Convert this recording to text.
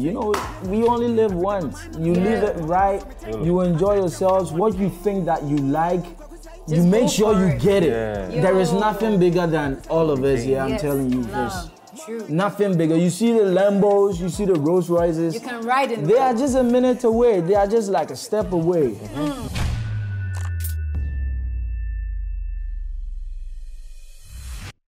You know, we only live once. You live it right. You enjoy yourselves. What you think that you like, you make sure you get it. Yeah. There is nothing bigger than all of us here. I'm Yes, telling you this. True. Nothing bigger. You see the Lambos, you see the Rolls Royces. You can ride in They them. are just a minute away. They are just like a step away. Mm.